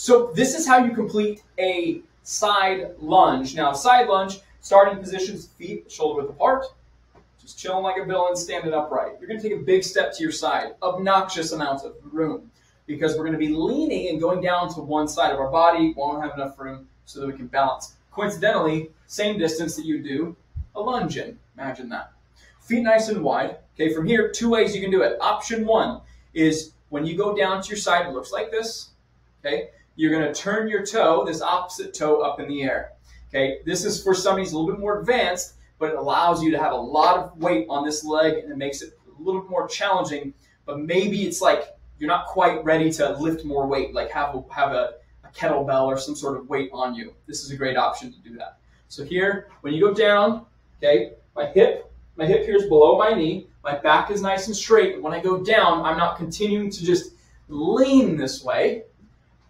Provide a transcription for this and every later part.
So this is how you complete a side lunge. Now, side lunge, starting positions, feet shoulder width apart, just chilling like a villain, standing upright. You're going to take a big step to your side, obnoxious amounts of room, because we're going to be leaning and going down to one side of our body. We won't have enough room so that we can balance. Coincidentally, same distance that you do a lunge in. Imagine that. Feet nice and wide. Okay, from here, two ways you can do it. Option one is when you go down to your side, it looks like this. Okay, you're going to turn your toe, this opposite toe, up in the air. Okay, this is for somebody who's a little bit more advanced, but it allows you to have a lot of weight on this leg and it makes it a little bit more challenging. But maybe it's like you're not quite ready to lift more weight, like have a, have a, a kettlebell or some sort of weight on you. This is a great option to do that. So here, when you go down, okay, my hip, my hip here is below my knee, my back is nice and straight. When I go down, I'm not continuing to just lean this way.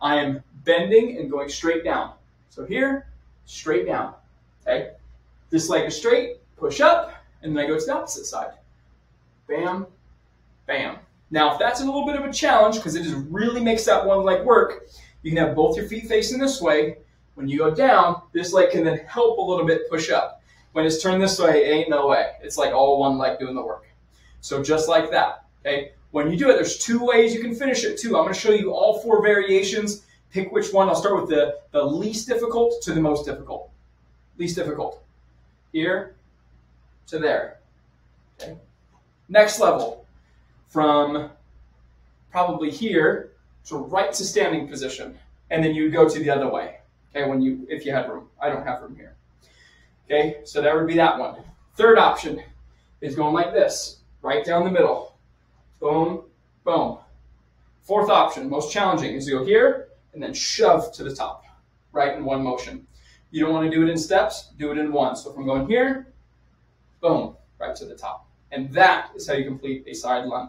I am bending and going straight down. So here, straight down. Okay? This leg is straight, push up, and then I go to the opposite side. Bam, bam. Now, if that's a little bit of a challenge, because it just really makes that one leg work, you can have both your feet facing this way. When you go down, this leg can then help a little bit push up. When it's turned this way, ain't no way. It's like all one leg doing the work. So just like that, okay? When you do it, there's two ways you can finish it too. I'm gonna show you all four variations. Pick which one. I'll start with the, the least difficult to the most difficult. Least difficult. Here to there. Okay. Next level, from probably here to right to standing position. And then you go to the other way. Okay, when you if you had room. I don't have room here. Okay, so that would be that one. Third option is going like this, right down the middle. Boom, boom. Fourth option, most challenging, is to go here and then shove to the top, right in one motion. You don't want to do it in steps, do it in one. So if I'm going here, boom, right to the top. And that is how you complete a side lunge.